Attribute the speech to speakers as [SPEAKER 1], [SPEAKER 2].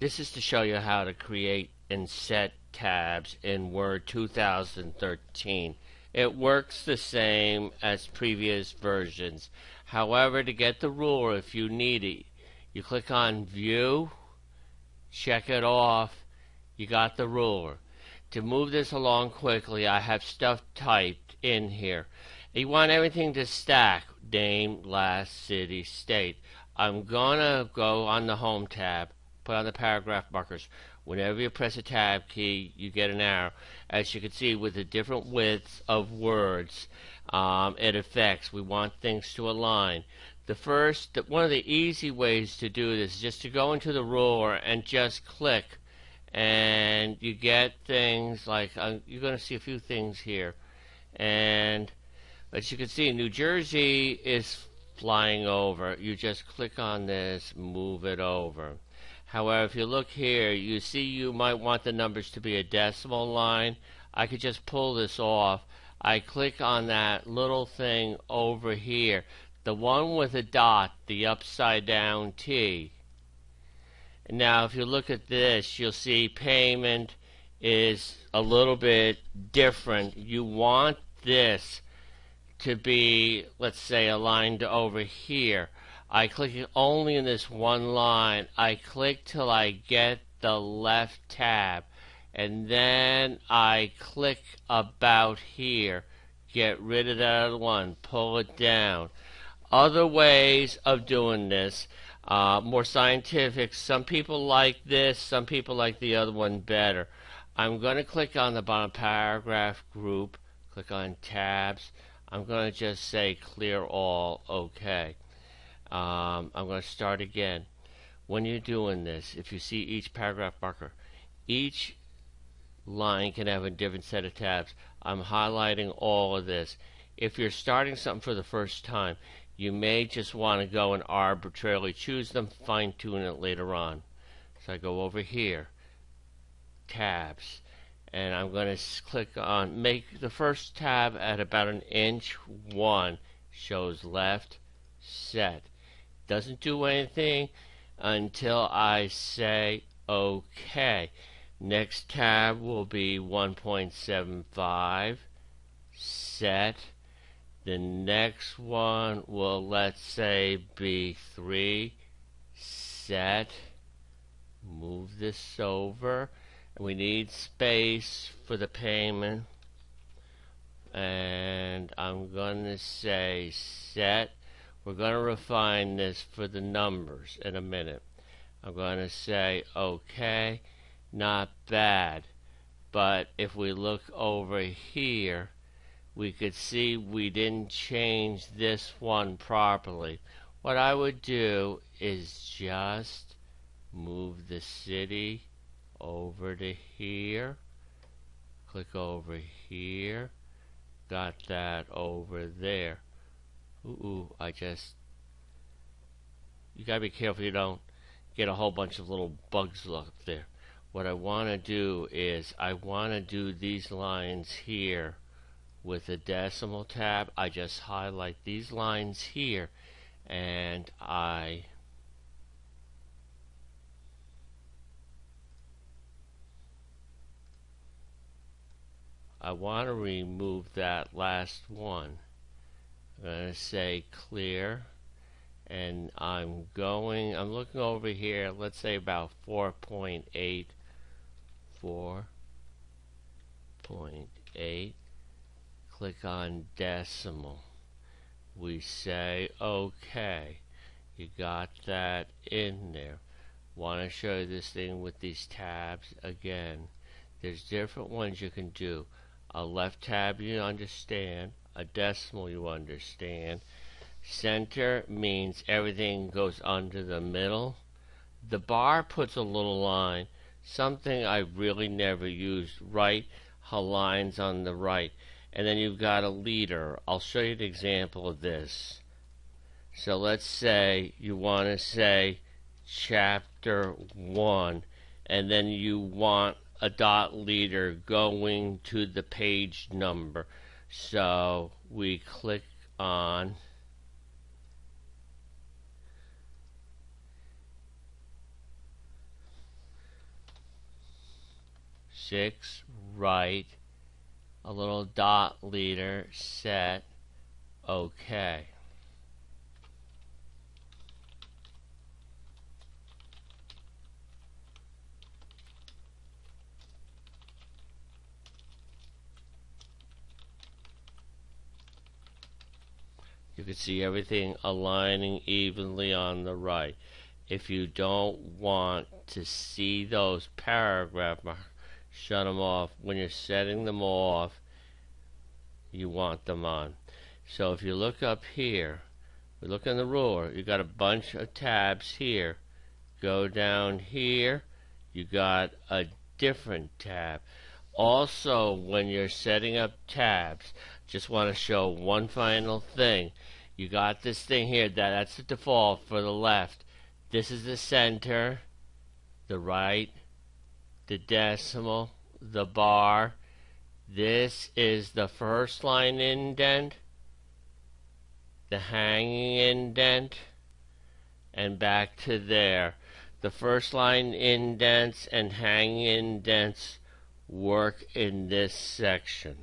[SPEAKER 1] This is to show you how to create and set tabs in Word 2013. It works the same as previous versions. However, to get the ruler, if you need it, you click on View, check it off, you got the ruler. To move this along quickly, I have stuff typed in here. You want everything to stack, name, last, city, state. I'm gonna go on the Home tab put on the paragraph markers. Whenever you press a tab key, you get an arrow. As you can see, with the different widths of words, um, it affects. We want things to align. The first, one of the easy ways to do this is just to go into the ruler and just click, and you get things like uh, you're going to see a few things here, and as you can see, New Jersey is flying over. You just click on this, move it over. However, if you look here, you see you might want the numbers to be a decimal line. I could just pull this off. I click on that little thing over here, the one with a dot, the upside down T. Now, if you look at this, you'll see payment is a little bit different. You want this to be, let's say, aligned over here. I click only in this one line. I click till I get the left tab and then I click about here. Get rid of that other one. Pull it down. Other ways of doing this, uh, more scientific. Some people like this, some people like the other one better. I'm going to click on the bottom paragraph group, click on tabs. I'm going to just say clear all, okay. Um, I'm going to start again. When you're doing this, if you see each paragraph marker, each line can have a different set of tabs. I'm highlighting all of this. If you're starting something for the first time, you may just want to go and arbitrarily choose them, fine tune it later on. So I go over here, tabs, and I'm going to click on make the first tab at about an inch one shows left set doesn't do anything until I say OK. Next tab will be 1.75 set. The next one will let's say be 3 set. Move this over. We need space for the payment. And I'm going to say set we're going to refine this for the numbers in a minute. I'm going to say, okay, not bad. But if we look over here, we could see we didn't change this one properly. What I would do is just move the city over to here. Click over here. Got that over there. Ooh, I just... You gotta be careful you don't get a whole bunch of little bugs up there. What I want to do is I want to do these lines here with the decimal tab. I just highlight these lines here and I I want to remove that last one. Going to say clear and I'm going I'm looking over here let's say about 4.8 4.8 click on decimal. We say okay you got that in there. Want to show you this thing with these tabs again. There's different ones you can do. A left tab you understand a decimal you understand. Center means everything goes under the middle. The bar puts a little line, something I really never used. Right A lines on the right. And then you've got a leader. I'll show you an example of this. So let's say you want to say chapter 1 and then you want a dot leader going to the page number. So we click on six right a little dot leader set OK You can see everything aligning evenly on the right. If you don't want to see those paragraph marks, shut them off. When you're setting them off, you want them on. So if you look up here, we look in the ruler, you got a bunch of tabs here. Go down here, you got a different tab. Also, when you're setting up tabs, just want to show one final thing. You got this thing here, that, that's the default for the left. This is the center, the right, the decimal, the bar. This is the first line indent, the hanging indent, and back to there. The first line indents and hanging indents work in this section.